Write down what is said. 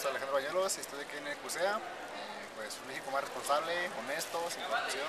soy Alejandro Bañuelos y estoy aquí en el CUSEA. Eh, pues un México más responsable, honesto, sin corrupción.